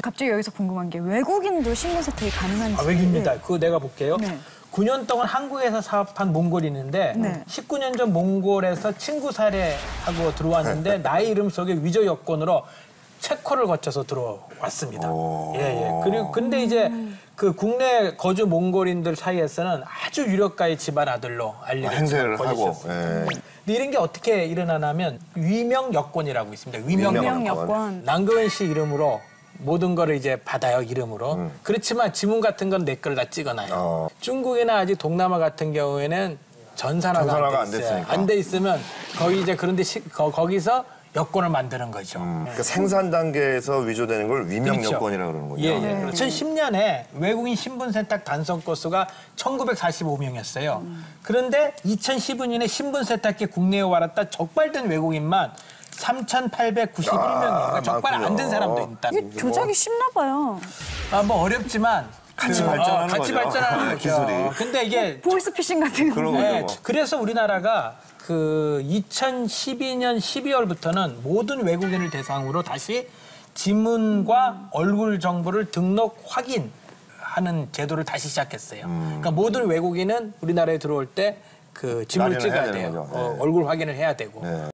갑자기 여기서 궁금한 게 외국인도 신분 세탁이 가능한지. 아, 외국입니다. 그거 내가 볼게요. 네. 9년 동안 한국에서 사업한 몽골이 있는데 네. 19년 전 몽골에서 친구 살해하고 들어왔는데 나의 이름 속에 위조 여권으로 체코를 거쳐서 들어왔습니다. 오. 예, 예. 그리고 근데 이제 그 국내 거주 몽골인들 사이에서는 아주 유력가의 집안 아들로 알려진 행세를 하고. 예. 근데 이런 게 어떻게 일어나냐면 위명 여권이라고 있습니다. 위명 위명 여권. 명 여권. 남경원 씨 이름으로 모든 거를 이제 받아요 이름으로. 그렇지만 지문 같은 건 내 걸 다 찍어놔요. 어. 중국이나 아직 동남아 같은 경우에는 전산화가, 전산화가 안안돼 있어요. 됐으니까. 안 돼 있으면 거기 이제 그런데 시- 거, 거기서 여권을 만드는 거죠. 그러니까 생산 단계에서 위조되는 걸 위명 그렇죠. 여권이라 그러는 거죠. 예, 예. 2010년에 외국인 신분 세탁 단속 건수가 1,945명이었어요. 그런데 2015년에 신분 세탁기 국내에 와랐다 적발된 외국인만 3,891명이에요. 그러니까 적발 안 된. 사람도 있다. 이게 조작이 쉽나 봐요. 아, 뭐 어렵지만 같이 그, 발전하는 같이 거죠. 발전하는 네, 거죠. 기술이. 근데 이게 보이스피싱 같은 거. 그런 네, 거죠. 뭐. 그래서 우리나라가 그 2012년 12월부터는 모든 외국인을 대상으로 다시 지문과 얼굴 정보를 등록 확인하는 제도를 다시 시작했어요. 그러니까 모든 외국인은 우리나라에 들어올 때 그 지문을 날인을 찍어야 되는 돼요. 거죠. 어, 네. 얼굴 확인을 해야 되고. 네.